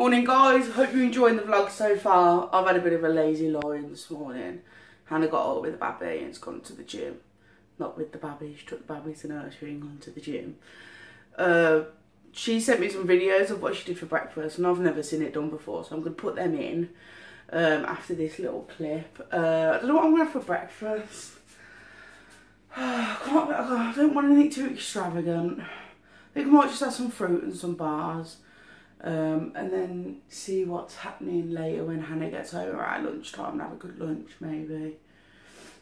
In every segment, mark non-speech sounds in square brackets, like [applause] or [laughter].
Morning guys, hope you're enjoying the vlog so far. I've had a bit of a lazy lie this morning. Hannah got up with the baby and has gone to the gym. Not with the baby, she took the baby to nursery and gone to the gym. Uh, she sent me some videos of what she did for breakfast and I've never seen it done before so I'm going to put them in um, after this little clip. Uh, I don't know what I'm going to have for breakfast. [sighs] I, can't, I don't want anything too extravagant. I think I might just have some fruit and some bars. Um, and then see what's happening later when Hannah gets home around lunchtime and have a good lunch maybe.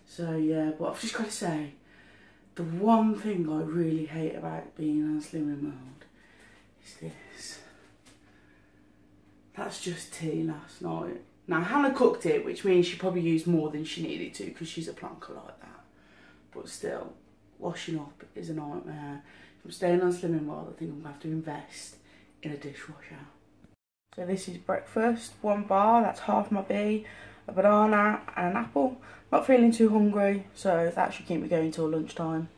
So yeah, but I've just got to say, the one thing I really hate about being on Slimming World is this. That's just tea last night. Now Hannah cooked it, which means she probably used more than she needed to because she's a plonker like that. But still, washing up is a nightmare. If I'm staying on Slimming World, I think I'm going to have to invest in a dishwasher. So this is breakfast, one bar, that's half my bee, a banana and an apple. Not feeling too hungry, so that should keep me going till lunchtime.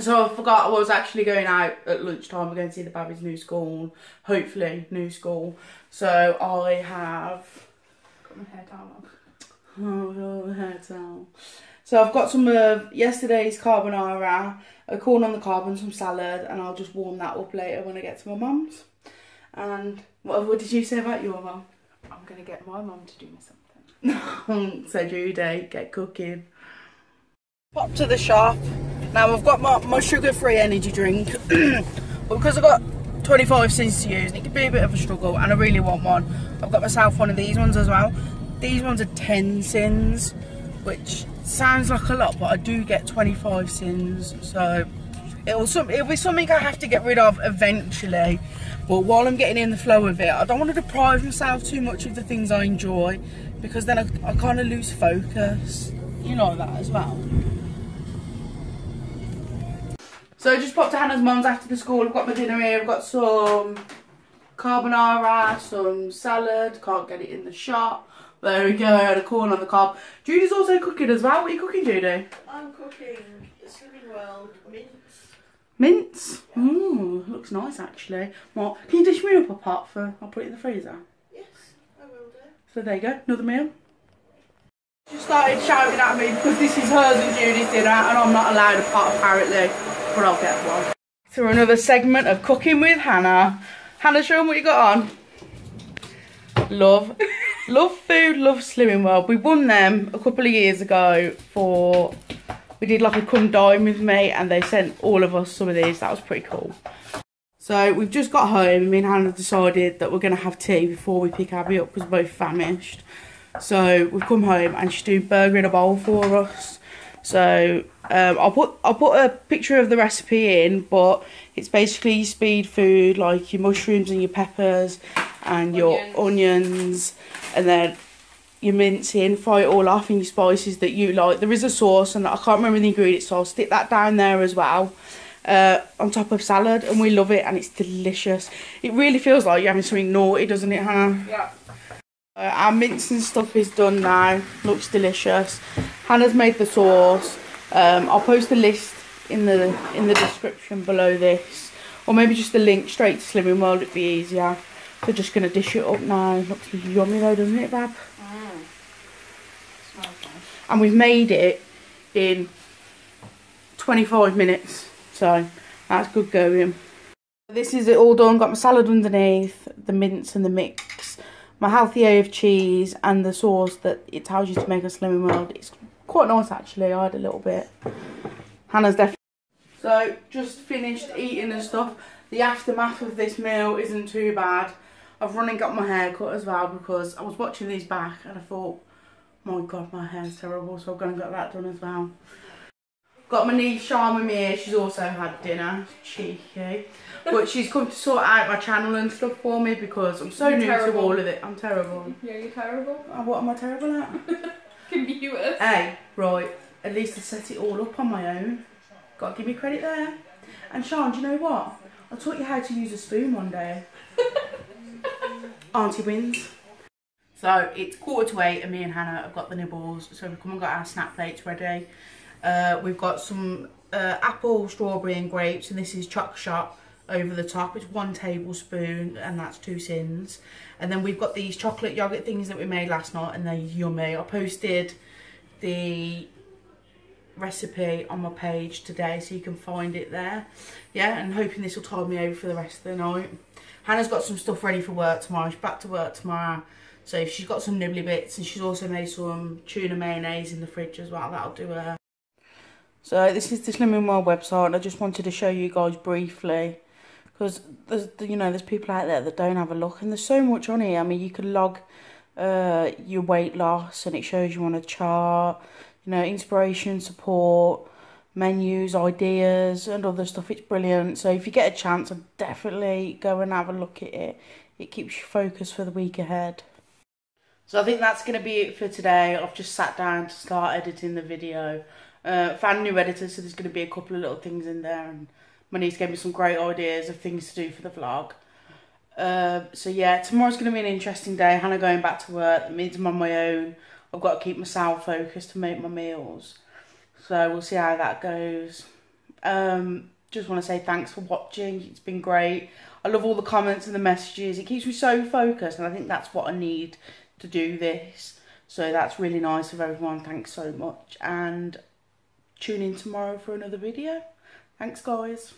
So I forgot I was actually going out at lunchtime. We're going to see the baby's new school, hopefully new school. So I have got my hair towel on. Oh, the hair towel. So I've got some of yesterday's carbonara, a corn on the cob and some salad, and I'll just warm that up later when I get to my mum's. And what, what did you say about your mum? I'm going to get my mum to do me something. [laughs] so Judy, get cooking. Pop to the shop. Now I've got my, my sugar-free energy drink, [clears throat] but because I've got 25 sins to use, and it can be a bit of a struggle, and I really want one. I've got myself one of these ones as well. These ones are 10 sins, which sounds like a lot, but I do get 25 sins, so it'll, it'll be something I have to get rid of eventually. But while I'm getting in the flow of it, I don't want to deprive myself too much of the things I enjoy, because then I, I kind of lose focus. You know that as well. So I just popped to Hannah's mum's after the school. I've got my dinner here. I've got some carbonara, some salad. Can't get it in the shop. There we go, I had a corn on the cob. Judy's also cooking as well. What are you cooking, Judy? I'm cooking Slimming World mince. Mince? Ooh, looks nice actually. What? Can you dish me up a pot for, I'll put it in the freezer? Yes, I will do. So there you go, another meal. She started shouting at me because this is hers and Judy's dinner and I'm not allowed a pot apparently, but I'll get one. So another segment of cooking with Hannah. Hannah, show them what you got on. Love. [laughs] love food, love Slimming World. We won them a couple of years ago for, we did like a come dine with me and they sent all of us some of these. That was pretty cool. So we've just got home. Me and Hannah decided that we're going to have tea before we pick Abby up because we're both famished. So we've come home and she's doing burger in a bowl for us. So um, I'll put I'll put a picture of the recipe in, but it's basically speed food like your mushrooms and your peppers and your onions and then you mince in, fry it all off and your spices that you like. There is a sauce and I can't remember the ingredients so I'll stick that down there as well. Uh, on top of salad and we love it and it's delicious. It really feels like you're having something naughty, doesn't it, Hannah? Yeah. Uh, our mince and stuff is done now. Looks delicious. Hannah's made the sauce. Um, I'll post the list in the in the description below this, or maybe just a link straight to Slimming World. It'd be easier. We're just gonna dish it up now. Looks yummy though, doesn't it, Bab? Mm. Smells nice. And we've made it in 25 minutes, so that's good going. This is it all done. Got my salad underneath, the mince and the mix my healthy of cheese and the sauce that it tells you to make a slimming world. It's quite nice actually. I had a little bit. Hannah's definitely. So just finished eating and stuff. The aftermath of this meal isn't too bad. I've run and got my hair cut as well because I was watching these back and I thought, my god, my hair's terrible. So I'm going to get that done as well. Got my niece Sean with me here. She's also had dinner. Cheeky. But she's come to sort out my channel and stuff for me because I'm so you're new terrible. to all of it. I'm terrible. Yeah, you're terrible. Oh, what am I terrible at? [laughs] Computers. hey, right. At least I set it all up on my own. Got to give me credit there. And Sean, do you know what? I taught you how to use a spoon one day. [laughs] Auntie wins. So it's quarter to eight and me and Hannah have got the nibbles. So we've come and got our snack plates ready. Uh, we've got some uh, apple, strawberry and grapes and this is Choc Shot over the top. It's one tablespoon and that's two sins. And then we've got these chocolate yogurt things that we made last night and they're yummy. I posted the recipe on my page today so you can find it there. Yeah, and hoping this will tide me over for the rest of the night. Hannah's got some stuff ready for work tomorrow. She's back to work tomorrow. So she's got some nibbly bits and she's also made some tuna mayonnaise in the fridge as well. That'll do her. So this is the Slimming World website and I just wanted to show you guys briefly because there's you know there's people out there that don't have a look and there's so much on here. I mean you can log uh, your weight loss and it shows you on a chart, you know, inspiration, support, menus, ideas and other stuff. It's brilliant. So if you get a chance, I'd definitely go and have a look at it. It keeps you focused for the week ahead. So I think that's going to be it for today. I've just sat down to start editing the video. Uh, found new editor, so there's going to be a couple of little things in there. And my niece gave me some great ideas of things to do for the vlog. Uh, so yeah, tomorrow's going to be an interesting day. Hannah going back to work. That means on my own. I've got to keep myself focused to make my meals. So we'll see how that goes. Um, just want to say thanks for watching. It's been great. I love all the comments and the messages. It keeps me so focused, and I think that's what I need to do this. So that's really nice of everyone. Thanks so much. And tune in tomorrow for another video. Thanks, guys.